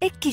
E chi